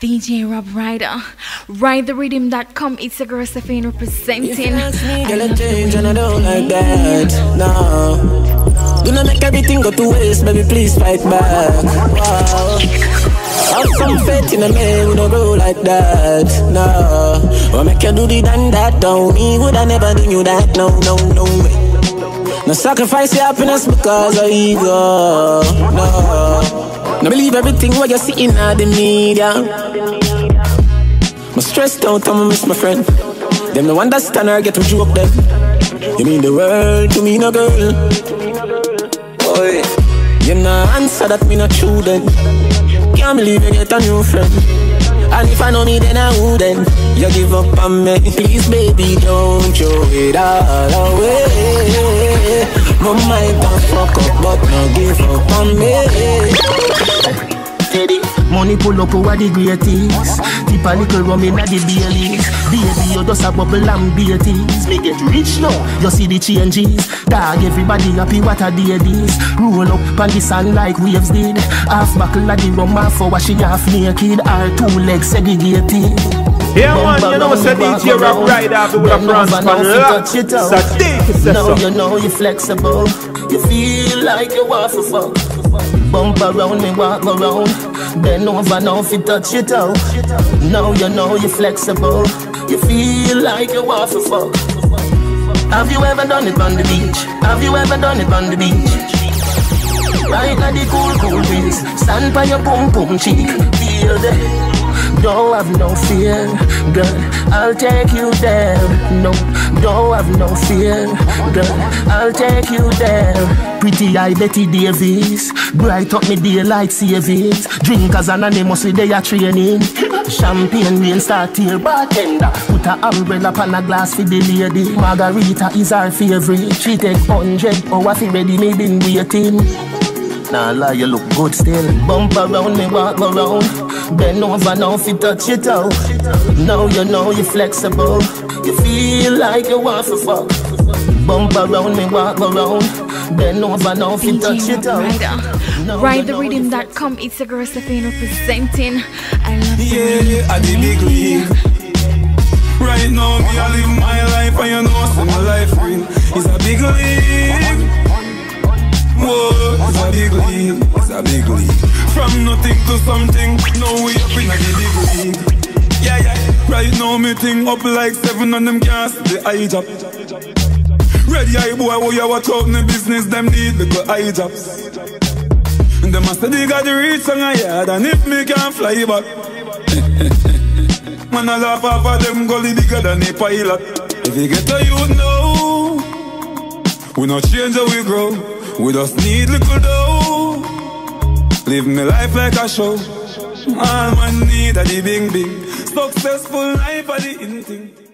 DJ Rob Ryder, RideTheRhythm.com, it's a girl Stephane representing. Girl, I change and I don't like that. No. Do not make everything go to waste, baby, please fight back. Wow. Have some faith in a man, we don't grow like that. No. Or make you do the done that, don't me, would I never do you that? No, no, no. No sacrifice your happiness because of ego. No. No believe everything what you see in the media. I'm stressed out, I'ma miss my friend. Them no understand or get to joke them. You mean the world to me, no girl. Boy, you no answer that me not true then. Can't believe you get a new friend. And if I know me, then I wouldn't. You give up on me, please, baby, don't throw it all away. My mind don't fuck up, but no give up on me. Money pull up over the greatest. Tip a little rum inna the Baileys. Baby, you just a bubble and beaties. Me get rich now, you see the changes. Dog, everybody happy, what a day this. Roll up on the sun like waves did. Half buckle of the rum, half for wash it half naked. Our two legs segregated. Yeah, man, you know, say DJ Rob Ryder with a France fan lock. So Now you know you're flexible. You feel like you want to fuck. Bump around me, walk around. Bend over now if you touch it out. Now you know you're flexible. You feel like you want to fuck. Have you ever done it on the beach? Have you ever done it on the beach? Right at the cool, cool breeze. Stand by your pum pum cheek. Feel the don't have no fear, girl. I'll take you there. No, don't have no fear, girl. I'll take you there. Pretty eye Betty Davis, bright up me daylight savings. Drinkers anonymously they are training. Champagne rain start here, bartender. Put a umbrella on a glass for the lady. Margarita is our favorite. She take hundred hours fi ready, me been waiting. Nah lie, you look good still. Bump around me, walk around. Bend over now if you touch it out. Now you know you're flexible. You feel like you want to fuck. Bump around me, walk around. Bend over now if you touch DJ it Rob out. Ryder, Now you know RideTheRhythm.com, it's a girl Stephane representing. I love Yeah, the yeah, I the big league. Right now, me I live my life, and you know, so my life real. It's a big league. Whoa, it's a big league. It's a big league. From nothing to something, now we up in a league. Yeah, yeah. Right now, me thing up like seven on them gas, the eye drop. Ready eye boy, oh you watch out in the business, them need little eye drops. And them must they got the reach on a yard, and if me can't fly back. Man, I laugh off of them gully bigger than a pilot. If you get a you know, we not change how we grow. We just need little dough. Live me life like a show. All man need a the bing bing. Successful life are the in thing.